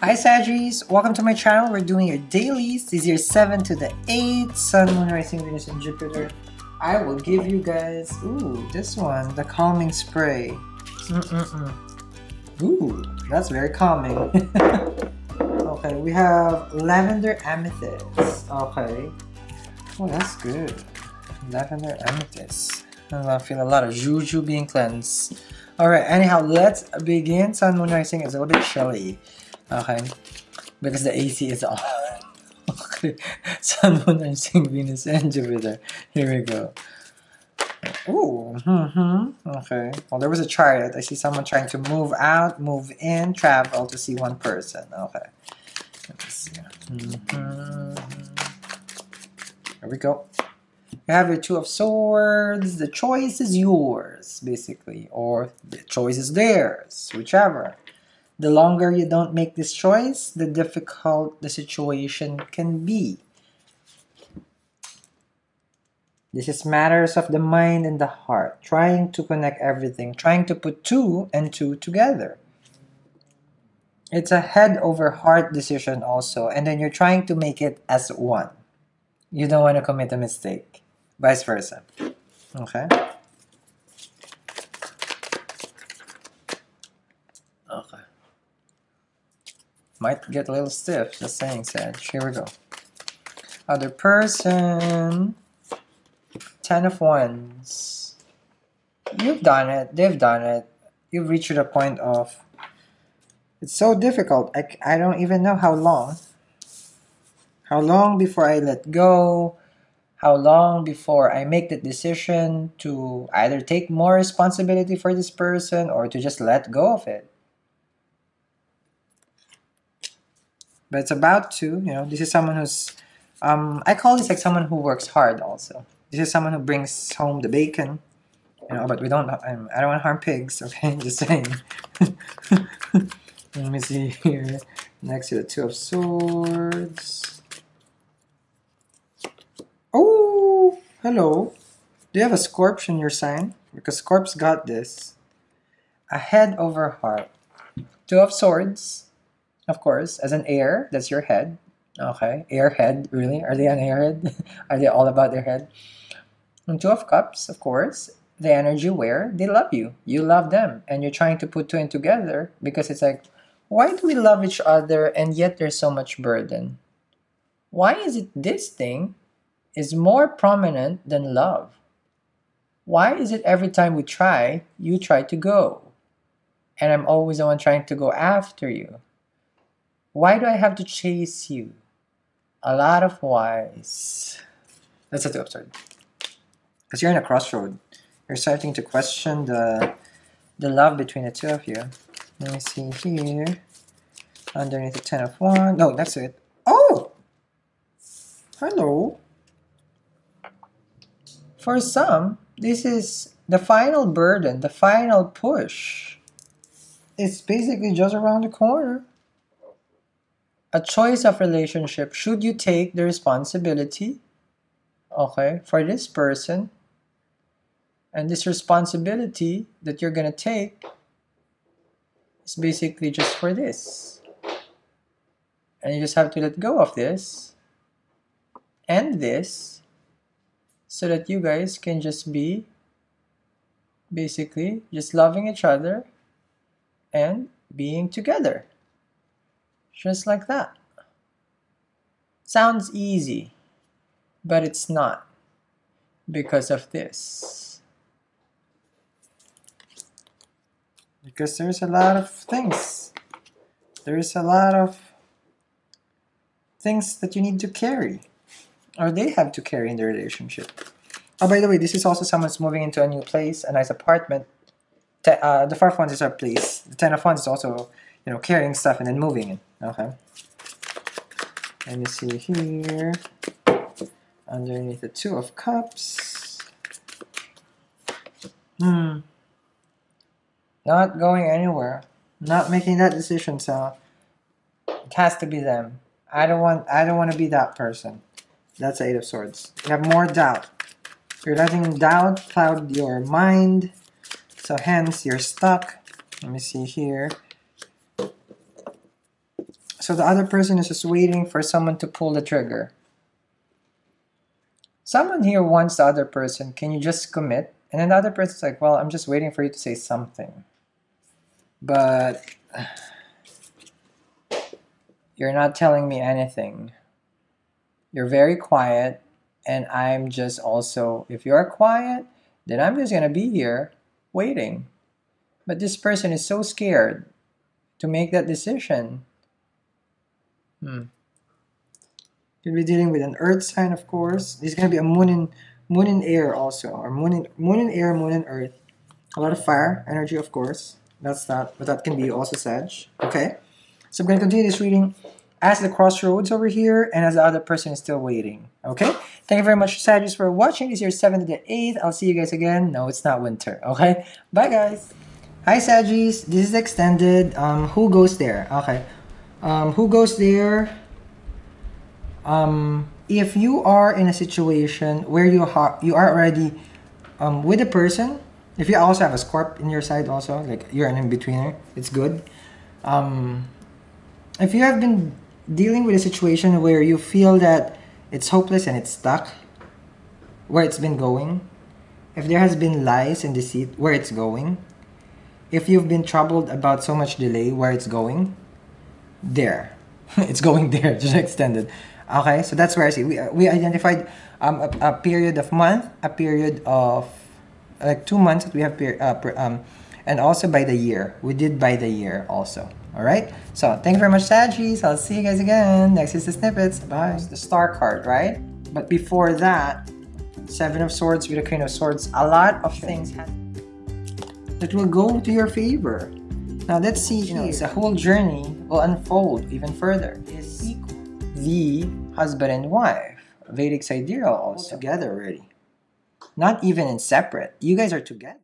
Hi Sagittarius, welcome to my channel. We're doing your dailies. This is your 7 to the 8, Sun, Moon, Rising, Venus, and Jupiter. I will give you guys, ooh, this one, the calming spray. Mm-mm-mm. Ooh, that's very calming. okay, we have lavender amethyst. Okay. Oh, that's good. Lavender amethyst. I feel a lot of juju being cleansed. Alright, anyhow, let's begin. Sun, Moon, Rising is a little bit chilly. Okay. Because the AC is on. okay. Sun, Moon, Rising, Venus, and Jupiter. Here we go. Ooh, mm-hmm. Okay. Well, there was a chart. I see someone trying to move out, move in, travel to see one person. Okay. Let's see. Mm-hmm. Here we go. You have your Two of Swords. The choice is yours, basically. Or the choice is theirs, whichever. The longer you don't make this choice, the difficult the situation can be. This is matters of the mind and the heart, trying to connect everything, trying to put two and two together. It's a head over heart decision also, and then you're trying to make it as one. You don't want to commit a mistake. Vice versa. Okay? Might get a little stiff, just saying, Sag. Here we go. Other person. Ten of Wands. You've done it. They've done it. You've reached the point of... It's so difficult. I, I don't even know how long. How long before I let go? How long before I make the decision to either take more responsibility for this person or to just let go of it? But it's about to, you know, this is someone who's, um, I call this like someone who works hard also. This is someone who brings home the bacon, you know, but we don't, um, I don't want to harm pigs, okay, just saying. Let me see here, next to the Two of Swords. Oh, hello. Do you have a scorpion in your sign? Because Scorp's got this. A head over heart. Two of Swords, of course, as an air, that's your head. Okay, airhead, really? Are they an airhead? Are they all about their head? And Two of Cups, of course, the energy where they love you. You love them, and you're trying to put two and together because it's like, why do we love each other and yet there's so much burden? Why is it this thing is more prominent than love? Why is it every time we try, you try to go? And I'm always the one trying to go after you. Why do I have to chase you? A lot of whys. That's a two episode. Because you're in a crossroad. You're starting to question the the love between the two of you. Let me see here. Underneath the ten of one. No, that's it. Oh! Hello. For some, this is the final burden, the final push. It's basically just around the corner. A choice of relationship. Should you take the responsibility, okay, for this person? And this responsibility that you're gonna take is basically just for this. And you just have to let go of this and this so that you guys can just be basically just loving each other and being together. Just like that. Sounds easy, but it's not because of this. Because there's a lot of things. There's a lot of things that you need to carry or they have to carry in the relationship. Oh, by the way, this is also someone's moving into a new place, a nice apartment. Te uh, the five of wands is our place. The ten of wands is also, you know, carrying stuff and then moving in. Okay. Let me see here. Underneath the two of cups. Hmm. Not going anywhere. Not making that decision, so it has to be them. I don't want I don't want to be that person. That's Eight of Swords. You have more doubt. You're letting doubt cloud your mind. So hence, you're stuck. Let me see here. So the other person is just waiting for someone to pull the trigger. Someone here wants the other person, can you just commit? And then the other person's like, well, I'm just waiting for you to say something. But you're not telling me anything. You're very quiet, and I'm just also, if you're quiet, then I'm just gonna be here waiting. But this person is so scared to make that decision. Hmm. You'll be dealing with an earth sign, of course. There's gonna be a moon in moon in air also, or moon in moon in air, moon in earth. A lot of fire energy, of course. That's that, but that can be also Sag. Okay. So I'm gonna continue this reading as the crossroads over here and as the other person is still waiting. Okay? Thank you very much, Sagittarius, for watching. This is your 7th to the 8th. I'll see you guys again. No, it's not winter. Okay? Bye, guys. Hi, Sagittarius. This is extended. Um, who goes there? Okay. Um, who goes there? Um, if you are in a situation where you, ha- you are already um, with a person, if you also have a scorp in your side also, like you're an in-betweener, it's good. Um, if you have been dealing with a situation where you feel that it's hopeless and it's stuck, where it's been going, if there has been lies and deceit, where it's going, if you've been troubled about so much delay, where it's going, there. it's going there, just extended. Okay, so that's where I see. We, we identified um, a, a period of month, a period of like two months that we have, per, uh, per, um, and also by the year. We did by the year also. All right. So thank you very much, Sagis. I'll see you guys again. Next is the snippets. Bye. The star card, right? But before that, seven of swords with a queen of swords. A lot of things that will go to your favor. Now let's see. You know, the whole journey will unfold even further. The husband and wife, Vedic sidereal also together already. Not even in separate. You guys are together.